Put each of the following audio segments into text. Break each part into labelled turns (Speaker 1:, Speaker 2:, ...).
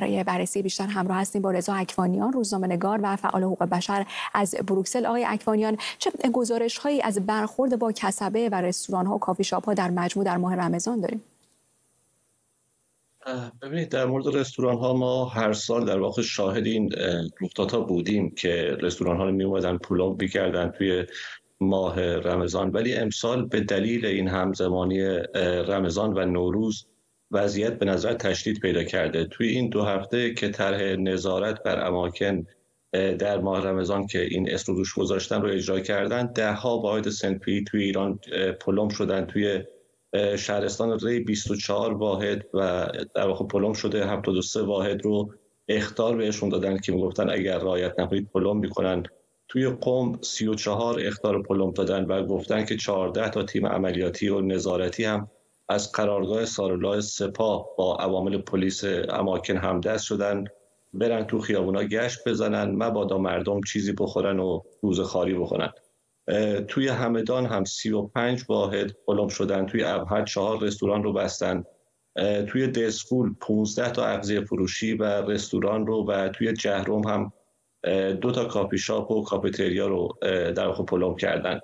Speaker 1: برای بررسی بیشتر همراه هستیم با رضا اکوانیان روزنامه‌نگار و فعال حقوق بشر از بروکسل. آقای اکوانیان چه گزارش هایی از برخورد با کسبه و رستوران ها و کافی شاپ در مجموع در ماه رمضان داریم؟
Speaker 2: ببینید در مورد رستوران ها ما هر سال در واقع شاهد این ها بودیم که رستوران ها می اومدن پولم بیکردن توی ماه رمضان. ولی امسال به دلیل این همزمانی رمضان و نوروز وضعیت به نظر تشدید پیدا کرده. توی این دو هفته که طرح نظارت بر اماکن در ماه رمضان که این اسم روش گذاشتن رو اجرا کردن ده ها واحد سنپی توی ایران پلم شدن. توی شهرستان ری 24 واحد و در واقع پلم شده. 73 واحد رو اختار بهشون دادن که می‌گفتن اگر رعایت نکنید پلم می‌کنن. توی قوم 34 اختار پلم دادن و گفتن که 14 تا تیم عملیاتی و نظارتی هم از قرارگاه سارالله سپاه با عوامل پلیس اماکن همدست شدن برن تو خیابونا گشت بزنن مبادا مردم چیزی بخورن و روز خاری بخورن. توی همدان هم 35 واحد پلم شدن توی ابهر چهار رستوران رو بستن. توی دسفول 15 تا اغذیه فروشی و رستوران رو و توی جهروم هم دو تا کافی شاپ و کاپتریا رو در واقع پلم کردن.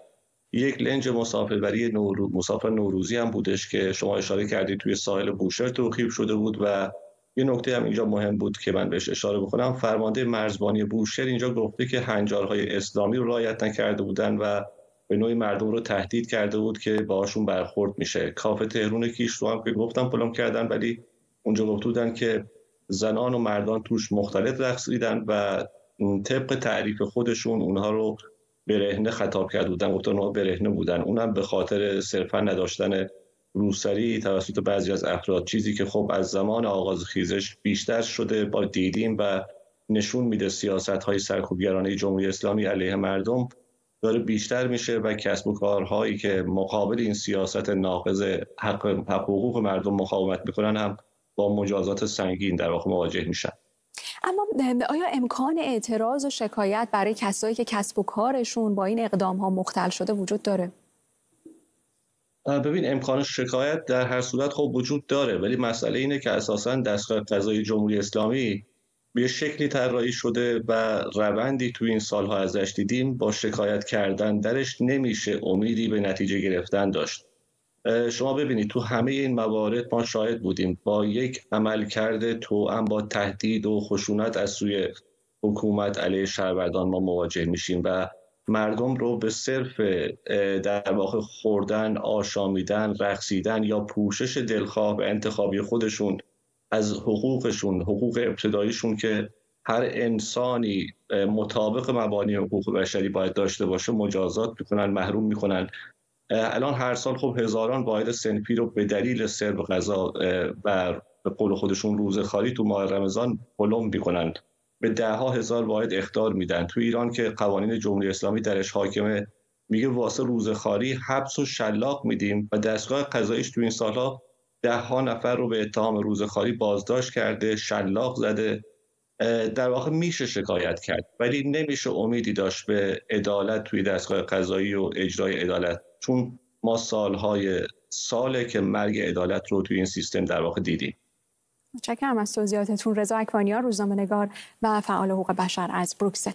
Speaker 2: یک لنج مسافربری نورو... مسافر نوروزی هم بودش که شما اشاره کردید توی ساحل بوشهر توقیف شده بود و یه نکته هم اینجا مهم بود که من بهش اشاره بکنم. فرمانده مرزبانی بوشهر اینجا گفته که هنجارهای اسلامی رو رعایت نکرده بودن و به نوعی مردم رو تهدید کرده بود که باهاشون برخورد میشه. کافه تهرون کیش رو هم که گفتم پلم کردن ولی اونجا گفته بودن که زنان و مردان توش مختلف رقص و طبق تعریف خودشون اونها رو برهنه خطاب کرده بودن گفتن اونها برهنه بودن. اونم به خاطر صرفا نداشتن روسری توسط بعضی از افراد. چیزی که خب از زمان آغاز خیزش بیشتر شده با دیدیم و نشون میده سیاست های سرکوبگرانه جمهوری اسلامی علیه مردم داره بیشتر میشه و کسب و کارهایی که مقابل این سیاست ناقض حق حقوق مردم مقاومت می‌کنن هم با مجازات سنگین در واقع مواجه میشن.
Speaker 1: اما آیا امکان اعتراض و شکایت برای کسایی که کسب و کارشون با این اقدام ها مختل شده وجود داره؟
Speaker 2: ببین امکان شکایت در هر صورت خب وجود داره ولی مسئله اینه که اساسا دستگاه قضایی جمهوری اسلامی به شکلی طراحی شده و روندی تو این سالها ازش دیدیم با شکایت کردن درش نمیشه امیدی به نتیجه گرفتن داشت شما ببینید تو همه این موارد ما شاهد بودیم. با یک عمل کرده تو هم با تهدید و خشونت از سوی حکومت علیه شهروندان ما مواجه میشیم و مردم رو به صرف در واقع خوردن، آشامیدن، رقصیدن یا پوشش دلخواه و انتخابی خودشون از حقوقشون، حقوق ابتداییشون که هر انسانی مطابق مبانی حقوق بشری باید داشته باشه مجازات می‌کنن محروم می‌کنن. الان هر سال خب هزاران واحد سنفی رو به دلیل سرو غذا بر به قول خودشون روز خالی تو ماه رمضان پلم می‌کنند. به ده ها هزار واحد اختار میدن. تو ایران که قوانین جمهوری اسلامی درش حاکمه میگه واسه روز خالی حبس و شلاق میدیم و دستگاه قضاییش تو این سالها ده ها نفر رو به اتهام روز خالی بازداشت کرده شلاق زده. در واقع میشه شکایت کرد. ولی نمیشه امیدی داشت به عدالت توی دستگاه قضایی و اجرای عدالت. چون ما سالهای ساله که مرگ عدالت رو توی این سیستم در واقع دیدیم.
Speaker 1: متشکرم از توضیحاتتون. رضا اکوانیان روزنامه نگار و فعال حقوق بشر از بروکسل.